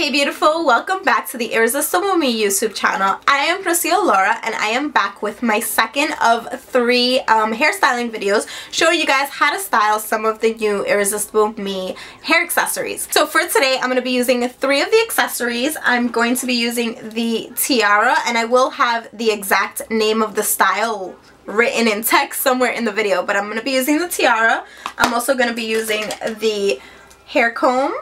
Hey beautiful, welcome back to the Irresistible Me YouTube channel. I am Priscilla Laura and I am back with my second of three um, hairstyling videos showing you guys how to style some of the new Irresistible Me hair accessories. So for today I'm going to be using three of the accessories. I'm going to be using the tiara and I will have the exact name of the style written in text somewhere in the video but I'm going to be using the tiara. I'm also going to be using the hair comb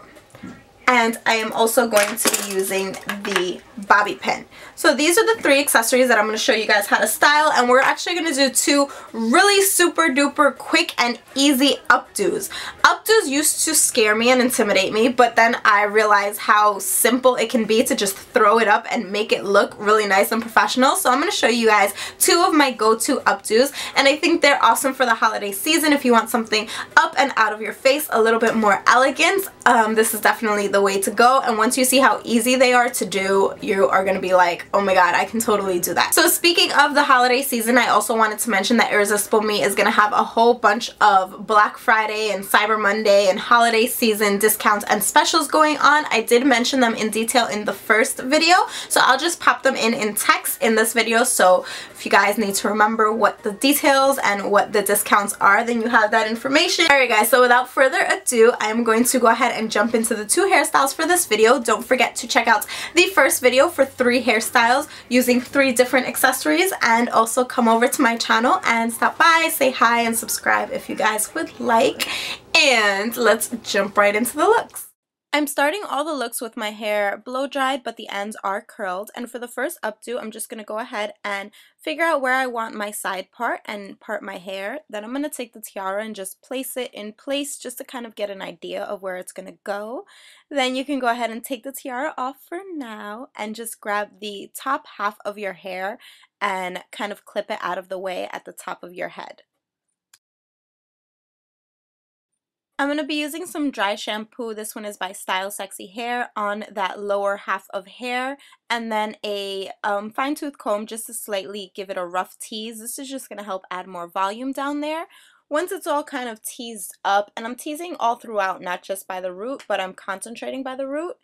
and I am also going to be using the bobby pin. So these are the three accessories that I'm going to show you guys how to style and we're actually going to do two really super duper quick and easy updos. Updos used to scare me and intimidate me but then I realized how simple it can be to just throw it up and make it look really nice and professional. So I'm going to show you guys two of my go-to updos and I think they're awesome for the holiday season if you want something up and out of your face, a little bit more elegant. Um, this is definitely the the way to go and once you see how easy they are to do you are gonna be like oh my god I can totally do that. So speaking of the holiday season I also wanted to mention that Irresistible Me is gonna have a whole bunch of Black Friday and Cyber Monday and holiday season discounts and specials going on. I did mention them in detail in the first video so I'll just pop them in in text in this video. So if you guys need to remember what the details and what the discounts are then you have that information. Alright guys so without further ado I'm going to go ahead and jump into the two hair hairstyles for this video. Don't forget to check out the first video for three hairstyles using three different accessories and also come over to my channel and stop by, say hi, and subscribe if you guys would like. And let's jump right into the looks. I'm starting all the looks with my hair blow dried but the ends are curled and for the first updo I'm just going to go ahead and figure out where I want my side part and part my hair. Then I'm going to take the tiara and just place it in place just to kind of get an idea of where it's going to go. Then you can go ahead and take the tiara off for now and just grab the top half of your hair and kind of clip it out of the way at the top of your head. I'm going to be using some dry shampoo. This one is by Style Sexy Hair on that lower half of hair and then a um, fine tooth comb just to slightly give it a rough tease. This is just going to help add more volume down there. Once it's all kind of teased up, and I'm teasing all throughout, not just by the root, but I'm concentrating by the root,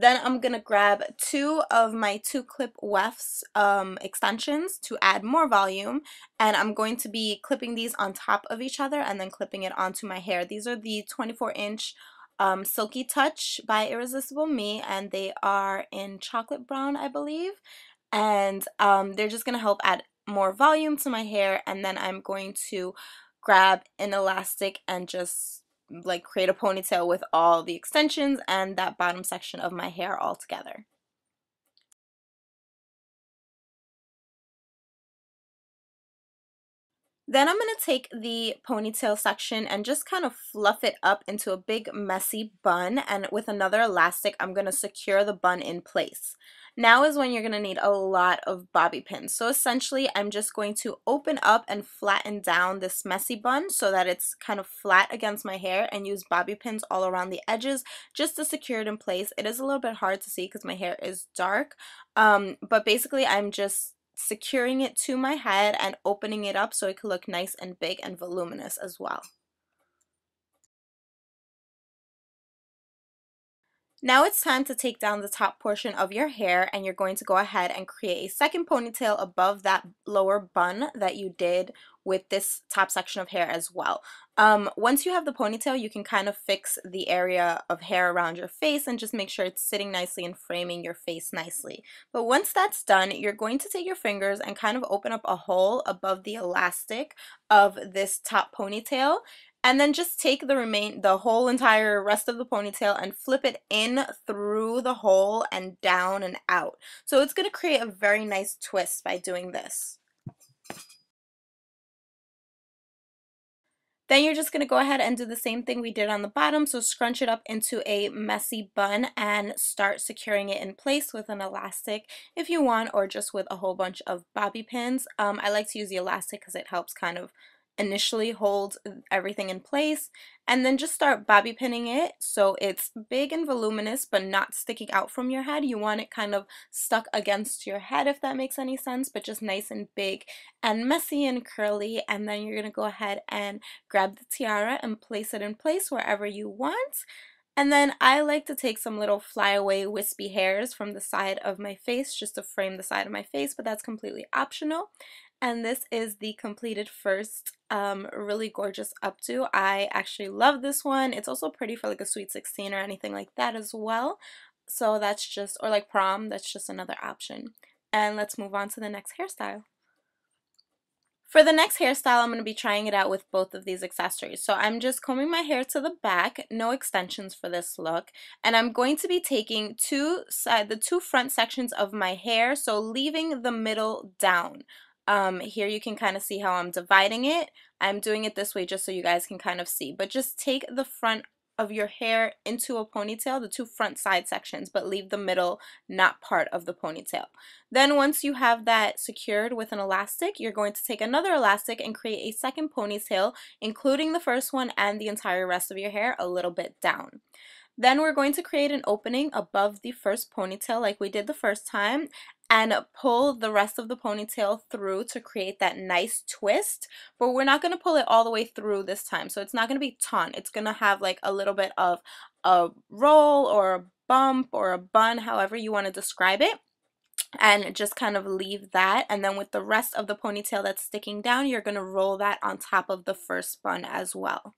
then I'm going to grab two of my two clip wefts um, extensions to add more volume and I'm going to be clipping these on top of each other and then clipping it onto my hair. These are the 24 inch um, Silky Touch by Irresistible Me and they are in chocolate brown I believe and um, they're just going to help add more volume to my hair and then I'm going to grab an elastic and just like create a ponytail with all the extensions and that bottom section of my hair all together. Then I'm going to take the ponytail section and just kind of fluff it up into a big messy bun and with another elastic I'm going to secure the bun in place. Now is when you're going to need a lot of bobby pins. So essentially I'm just going to open up and flatten down this messy bun so that it's kind of flat against my hair and use bobby pins all around the edges just to secure it in place. It is a little bit hard to see because my hair is dark um, but basically I'm just securing it to my head and opening it up so it can look nice and big and voluminous as well. Now it's time to take down the top portion of your hair and you're going to go ahead and create a second ponytail above that lower bun that you did with this top section of hair as well. Um, once you have the ponytail, you can kind of fix the area of hair around your face and just make sure it's sitting nicely and framing your face nicely. But once that's done, you're going to take your fingers and kind of open up a hole above the elastic of this top ponytail and then just take the remain the whole entire rest of the ponytail and flip it in through the hole and down and out so it's going to create a very nice twist by doing this Then you're just going to go ahead and do the same thing we did on the bottom. So scrunch it up into a messy bun and start securing it in place with an elastic if you want or just with a whole bunch of bobby pins. Um, I like to use the elastic because it helps kind of initially hold everything in place and then just start bobby pinning it so it's big and voluminous but not sticking out from your head. You want it kind of stuck against your head if that makes any sense but just nice and big and messy and curly and then you're going to go ahead and grab the tiara and place it in place wherever you want And then I like to take some little flyaway wispy hairs from the side of my face just to frame the side of my face, but that's completely optional. And this is the completed first um, really gorgeous updo. I actually love this one. It's also pretty for like a sweet 16 or anything like that as well. So that's just, or like prom, that's just another option. And let's move on to the next hairstyle. For the next hairstyle, I'm going to be trying it out with both of these accessories. So I'm just combing my hair to the back, no extensions for this look. And I'm going to be taking two side, the two front sections of my hair, so leaving the middle down. Um, here you can kind of see how I'm dividing it. I'm doing it this way just so you guys can kind of see. But just take the front of your hair into a ponytail, the two front side sections, but leave the middle not part of the ponytail. Then once you have that secured with an elastic, you're going to take another elastic and create a second ponytail, including the first one and the entire rest of your hair a little bit down. Then we're going to create an opening above the first ponytail like we did the first time and pull the rest of the ponytail through to create that nice twist. But we're not going to pull it all the way through this time. So it's not going to be ton. It's going to have like a little bit of a roll or a bump or a bun, however you want to describe it and just kind of leave that and then with the rest of the ponytail that's sticking down you're going to roll that on top of the first bun as well.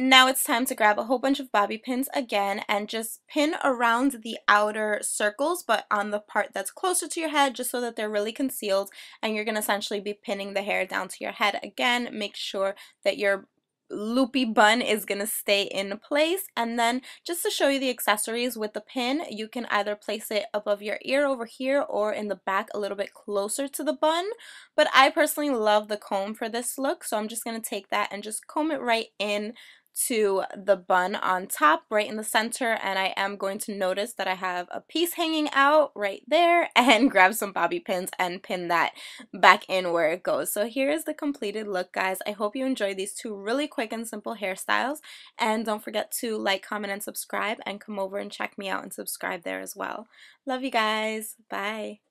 Now it's time to grab a whole bunch of bobby pins again and just pin around the outer circles but on the part that's closer to your head just so that they're really concealed and you're going to essentially be pinning the hair down to your head again. Make sure that your loopy bun is going to stay in place and then just to show you the accessories with the pin you can either place it above your ear over here or in the back a little bit closer to the bun but I personally love the comb for this look so I'm just going to take that and just comb it right in to the bun on top right in the center and I am going to notice that I have a piece hanging out right there and grab some bobby pins and pin that back in where it goes. So here is the completed look guys. I hope you enjoyed these two really quick and simple hairstyles and don't forget to like, comment, and subscribe and come over and check me out and subscribe there as well. Love you guys. Bye.